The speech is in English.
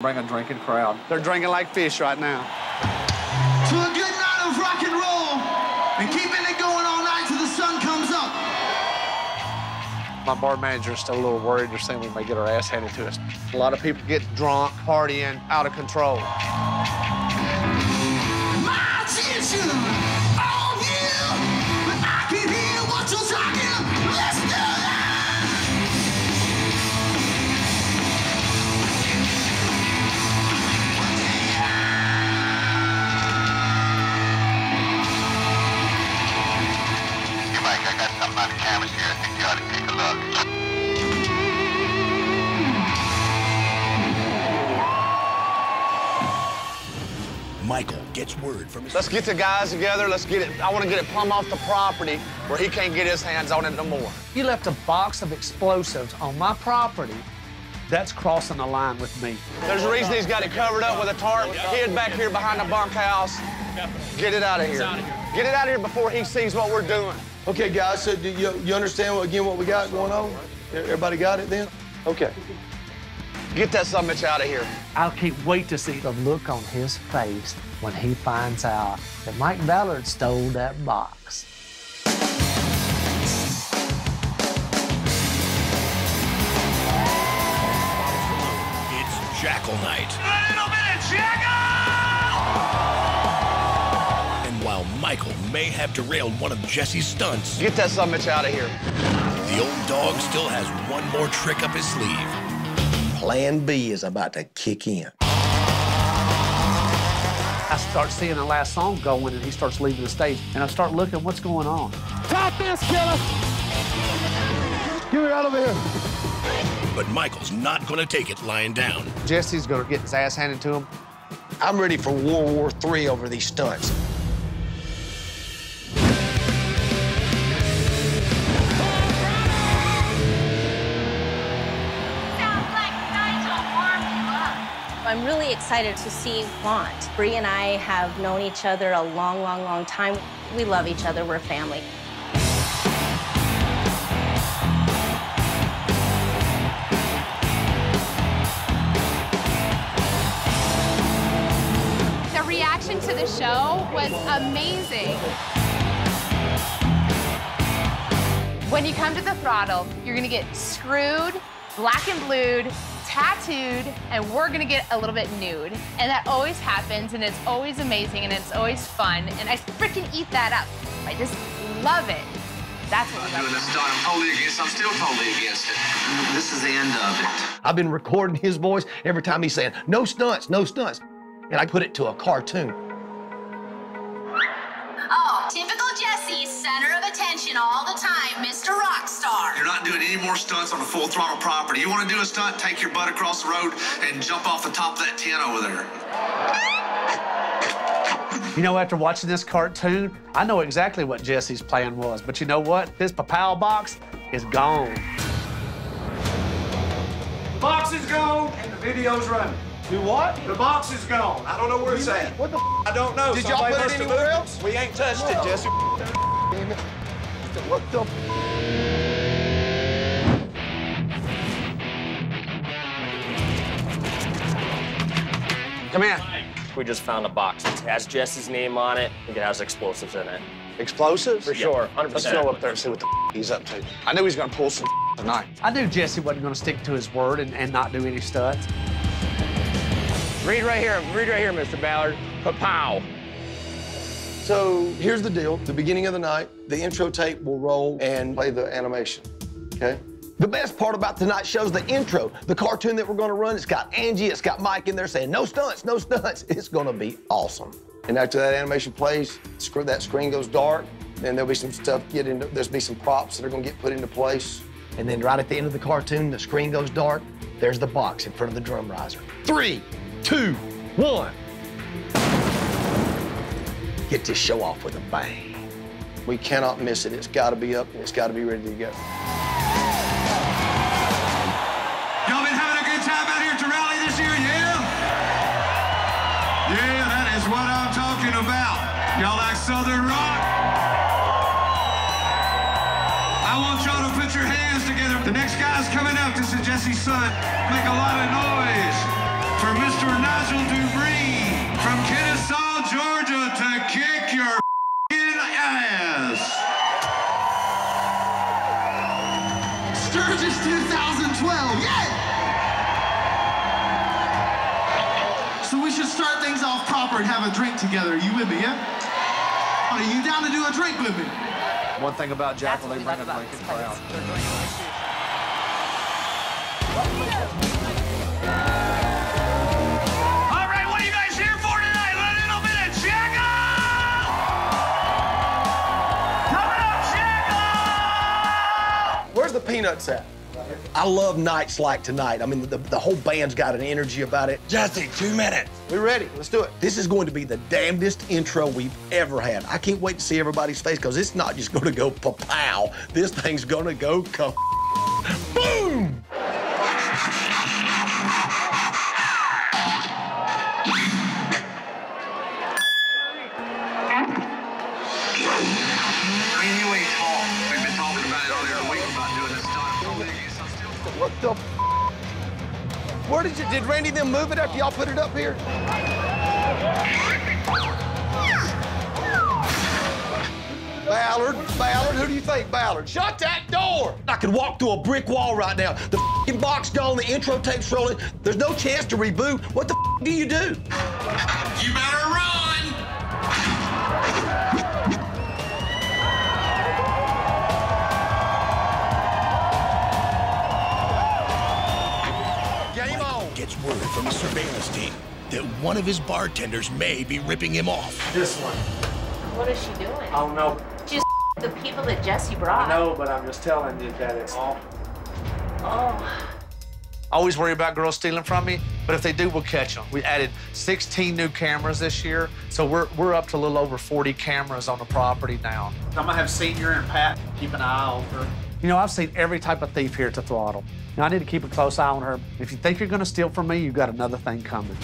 Bring a drinking crowd. They're drinking like fish right now. To a good night of rock and roll and keeping it going all night till the sun comes up. My bar manager is still a little worried. They're saying we may get our ass handed to us. A lot of people get drunk, partying, out of control. My attention Michael gets word from his Let's get the guys together. Let's get it. I want to get it plumb off the property where he can't get his hands on it no more. You left a box of explosives on my property. That's crossing the line with me. There's a reason he's got it covered up with a tarp. Hid back here behind the bunkhouse. Get it out of here. Get it out of here before he sees what we're doing. Okay, guys, so do you, you understand, what, again, what we got going on? Everybody got it then? Okay. Get that son bitch out of here. I can't wait to see the look on his face when he finds out that Mike Ballard stole that box. It's Jackyl Night. A little bit of Jackyl. And while Michael may have derailed one of Jesse's stunts, Get that son bitch out of here. the old dog still has one more trick up his sleeve. Plan B is about to kick in. I start seeing the last song going and he starts leaving the stage and I start looking what's going on. Stop this, killer! Get her out of here! But Michael's not going to take it lying down. Jesse's gonna get his ass handed to him. I'm ready for World War III over these stunts. I'm really excited to see Quant. Bree and I have known each other a long, long, long time. We love each other. We're family. The reaction to the show was amazing. When you come to the throttle, you're gonna get screwed, black and blued, tattooed, and we're gonna get a little bit nude. And that always happens, and it's always amazing, and it's always fun. And I freaking eat that up. I just love it. That's what I'm doing this stunt. I'm totally against. it. I'm still totally against it. This is the end of it. I've been recording his voice every time he's saying, no stunts, no stunts. And I put it to a cartoon. Oh, typical Jesse, center of attention all the time, Mr. Rockstar. You're not doing any more stunts on a full throttle property. You want to do a stunt? Take your butt across the road and jump off the top of that tent over there. You know, after watching this cartoon, I know exactly what Jesse's plan was. But you know what? His papal box is gone. The box is gone and the video's running. Do what? The box is gone. I don't know where it's at. What the I don't know. Did y'all put it must have anywhere else? We ain't touched it, Jesse. Damn it. What the? Come here. We just found a box. It has Jesse's name on it. I think it has explosives in it. Explosives? For sure, 100%. Let's go up there and see what the he's up to. I knew he was gonna pull some tonight. I knew Jesse wasn't going to stick to his word and, and not do any stunts. Read right here. Read right here, Mr. Ballard. Papow. So here's the deal. The beginning of the night, the intro tape will roll and play the animation. Okay? The best part about tonight's show is the intro. The cartoon that we're gonna run, it's got Angie, it's got Mike in there saying, no stunts, no stunts. It's gonna be awesome. And after that animation plays, that screen goes dark, then there'll be some stuff get into, there's be some props that are gonna get put into place. And then right at the end of the cartoon, the screen goes dark, there's the box in front of the drum riser. Three, two, one. Get this show off with a bang. We cannot miss it. It's gotta be up and it's gotta be ready to go. Y'all been having a good time out here at the rally this year, yeah? Yeah, that is what I'm talking about. Y'all like Southern rock? I want y'all to put your hands together. The next guy's coming up. This is Jesse's son. Make a lot of noise. For Mr. Nigel Dupree from Kennesaw, Georgia to kick your ass. Sturgis 2012, yeah! So we should start things off proper and have a drink together. You with me, yeah? Are you down to do a drink with me? One thing about Jackyl, they bring a drinking crowd. Peanuts at? I love nights like tonight. I mean, the, the whole band's got an energy about it. Jesse, two minutes. We're ready. Let's do it. This is going to be the damnedest intro we've ever had. I can't wait to see everybody's face because it's not just going to go pow. This thing's going to go ka the? Where did you? Did Randy them move it after y'all put it up here? Ballard, Ballard, who do you think, Ballard? Shut that door! I could walk through a brick wall right now. The fing box gone, the intro tape's rolling. There's no chance to reboot. What the f- do you do? You better Gets word from the surveillance team that one of his bartenders may be ripping him off. This one. What is she doing? I don't know. She's the people that Jesse brought. I know, but I'm just telling you that it's all. Oh. I always worry about girls stealing from me, but if they do, we'll catch them. We added 16 new cameras this year, so we're, we're up to a little over 40 cameras on the property now. I'm gonna have Senior and Pat keep an eye on her. You know, I've seen every type of thief here the throttle. Now, I need to keep a close eye on her. If you think you're going to steal from me, you've got another thing coming.